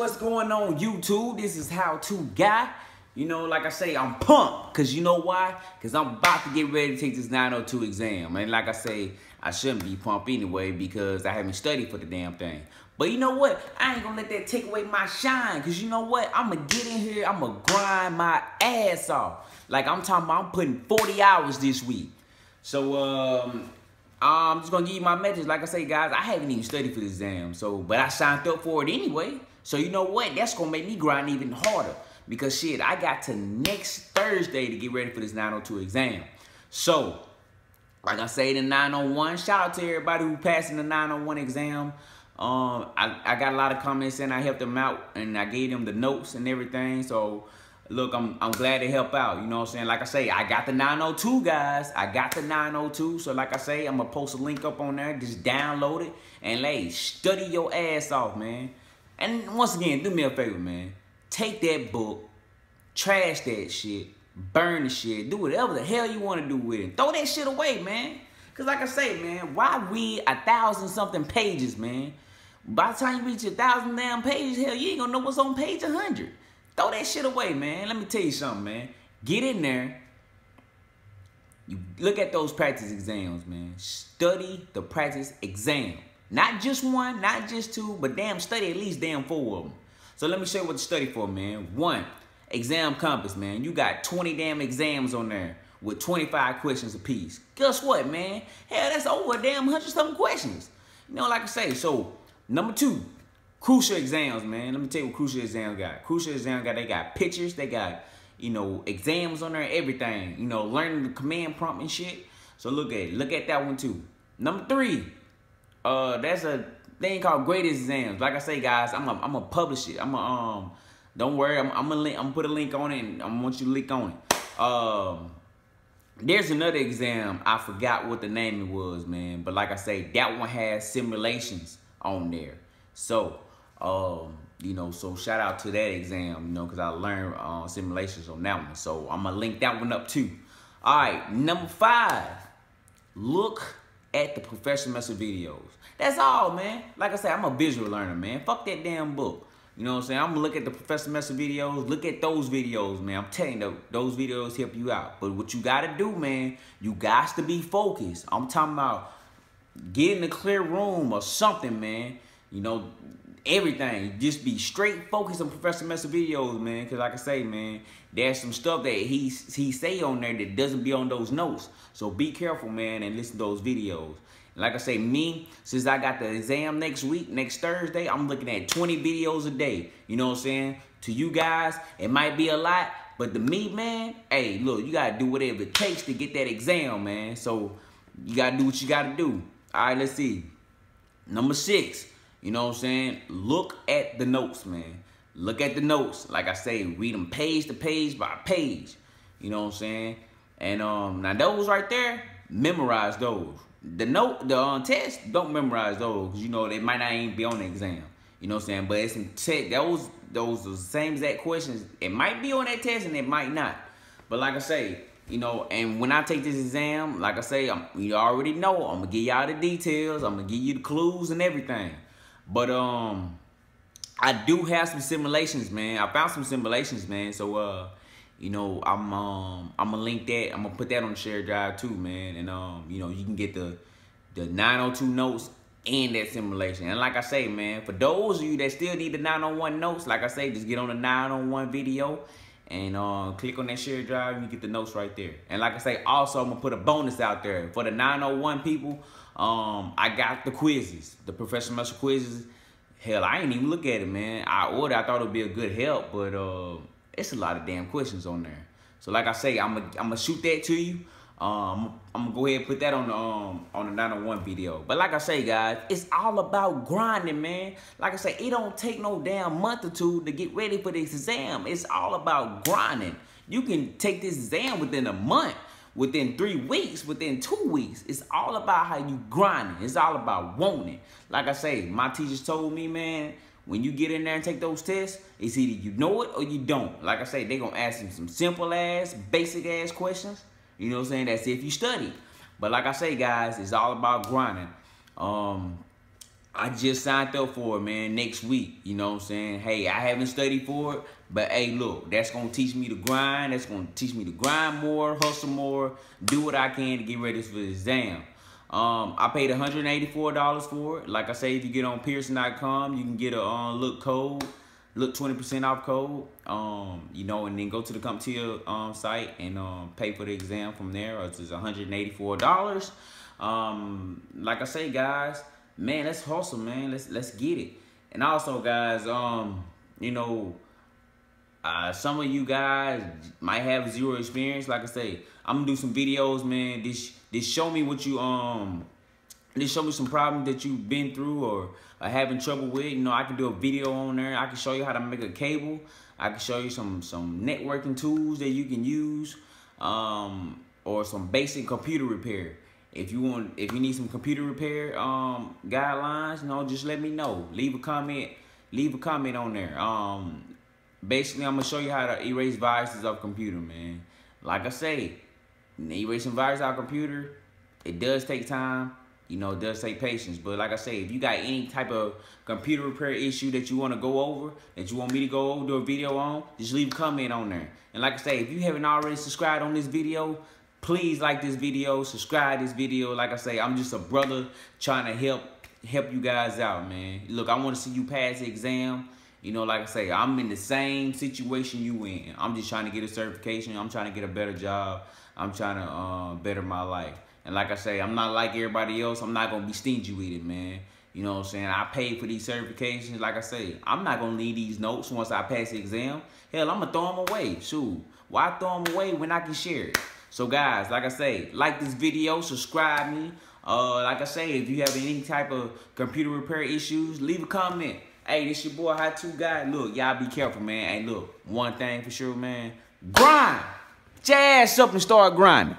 What's going on YouTube? This is How To Guy. You know, like I say, I'm pumped. Cause you know why? Cause I'm about to get ready to take this 902 exam. And like I say, I shouldn't be pumped anyway because I haven't studied for the damn thing. But you know what? I ain't gonna let that take away my shine. Cause you know what? I'm gonna get in here, I'm gonna grind my ass off. Like I'm talking about, I'm putting 40 hours this week. So, um, I'm just gonna give you my message. Like I say, guys, I haven't even studied for the exam. So, but I signed up for it anyway. So you know what? That's gonna make me grind even harder. Because shit, I got to next Thursday to get ready for this 902 exam. So, like I say, the 901, shout out to everybody who passing the 901 exam. Um, I, I got a lot of comments and I helped them out and I gave them the notes and everything. So, look, I'm, I'm glad to help out. You know what I'm saying? Like I say, I got the 902, guys. I got the 902. So, like I say, I'm going to post a link up on there. Just download it and, lay, study your ass off, man. And once again, do me a favor, man. Take that book, trash that shit, burn the shit, do whatever the hell you want to do with it. Throw that shit away, man. Because like I say, man, why read a thousand something pages, man? By the time you reach a thousand damn pages, hell, you ain't gonna know what's on page 100. Throw that shit away, man. Let me tell you something, man. Get in there. You look at those practice exams, man. Study the practice exam. Not just one, not just two, but damn, study at least damn four of them. So let me show you what to study for, man. One, exam compass, man. You got 20 damn exams on there with 25 questions apiece. Guess what, man? Hell, that's over a damn hundred something questions. You know, like I say, so number two, crucial exams, man. Let me tell you what crucial exams got. Crucial exams got, they got pictures, they got, you know, exams on there, everything. You know, learning the command prompt and shit. So look at it. Look at that one too. Number three, uh, that's a thing called Gratis exams. Like I say, guys, I'm gonna I'm gonna publish it. I'm gonna um, don't worry, I'm I'm gonna link, I'm gonna put a link on it, and I want you to link on it. Um, there's another exam. I forgot what the name it was, man. But like I say, that one has simulations on there. So, um, you know, so shout out to that exam, you know, because I learned uh, simulations on that one. So I'm gonna link that one up too. All right, number five. Look at the Professor Messer videos. That's all, man. Like I said, I'm a visual learner, man. Fuck that damn book. You know what I'm saying? I'm gonna look at the Professor Messer videos. Look at those videos, man. I'm telling you, those videos help you out. But what you gotta do, man, you got to be focused. I'm talking about get in a clear room or something, man. You know, everything. Just be straight focused on Professor Messer videos, man. Cause like I say, man, there's some stuff that he he say on there that doesn't be on those notes. So be careful, man, and listen to those videos. Like I say, me, since I got the exam next week, next Thursday, I'm looking at 20 videos a day. You know what I'm saying? To you guys, it might be a lot, but to me, man, hey, look, you gotta do whatever it takes to get that exam, man. So you gotta do what you gotta do. All right, let's see. Number six, you know what I'm saying? Look at the notes, man. Look at the notes. Like I say, read them page to page by page. You know what I'm saying? And um, now those right there, memorize those. The note, the um, test, don't memorize those because you know they might not even be on the exam. You know what I'm saying? But it's some tech. Those those the same exact questions. It might be on that test and it might not. But like I say, you know, and when I take this exam, like I say, I'm, you already know I'm gonna give y'all the details. I'm gonna give you the clues and everything. But um, I do have some simulations, man. I found some simulations, man. So uh, you know, I'm um I'm gonna link that. I'm gonna put that on the share drive too, man. And um, you know, you can get the the 902 notes and that simulation. And like I say, man, for those of you that still need the 901 notes, like I say, just get on the 901 video and uh, click on that share drive. You get the notes right there. And like I say, also I'm gonna put a bonus out there for the 901 people. Um, I got the quizzes, the Professor Messer quizzes. Hell, I ain't even look at it, man. I ordered. I thought it'd be a good help, but uh it's a lot of damn questions on there. So like I say, I'm gonna I'm shoot that to you. Um, I'm gonna go ahead and put that on the um on the 901 video. But like I say, guys, it's all about grinding, man. Like I say, it don't take no damn month or two to get ready for this exam. It's all about grinding. You can take this exam within a month, within three weeks, within two weeks. It's all about how you grinding. It's all about wanting. Like I say, my teachers told me, man, when you get in there and take those tests, it's either you know it or you don't. Like I say, they gonna ask you some simple ass, basic ass questions. You know what I'm saying? That's if you study. But like I say, guys, it's all about grinding. Um, I just signed up for it, man, next week. You know what I'm saying? Hey, I haven't studied for it, but hey, look, that's gonna teach me to grind. That's gonna teach me to grind more, hustle more, do what I can to get ready for the exam. Um, I paid $184 for it. Like I say, if you get on Pearson.com, you can get a uh, look code, look 20% off code. Um, you know, and then go to the CompTIA um, site and um, pay for the exam from there. It's $184. Um, like I say, guys, man, let's hustle, man. Let's let's get it. And also, guys, um, you know, uh, some of you guys might have zero experience. Like I say, I'm gonna do some videos, man. This this show me what you um this show me some problems that you've been through or are having trouble with. You know, I can do a video on there. I can show you how to make a cable. I can show you some some networking tools that you can use, um, or some basic computer repair. If you want, if you need some computer repair um guidelines, you know, just let me know. Leave a comment. Leave a comment on there. Um, basically, I'm gonna show you how to erase viruses off computer, man. Like I say, erasing viruses off computer, it does take time. You know, it does take patience. But like I say, if you got any type of computer repair issue that you want to go over, that you want me to go over, do a video on, just leave a comment on there. And like I say, if you haven't already subscribed on this video, please like this video, subscribe this video. Like I say, I'm just a brother trying to help help you guys out, man. Look, I want to see you pass the exam. You know, like I say, I'm in the same situation you in. I'm just trying to get a certification. I'm trying to get a better job. I'm trying to uh, better my life. And like I say, I'm not like everybody else. I'm not going to be stingy with it, man. You know what I'm saying? I paid for these certifications. Like I say, I'm not going to leave these notes once I pass the exam. Hell, I'm going to throw them away. Shoot. Why throw them away when I can share it? So guys, like I say, like this video, subscribe me. Uh, like I say, if you have any type of computer repair issues, leave a comment. Hey, this your boy How To Guy. Look, y'all be careful, man. Hey, look, one thing for sure, man. Grind. Jazz up and start grinding.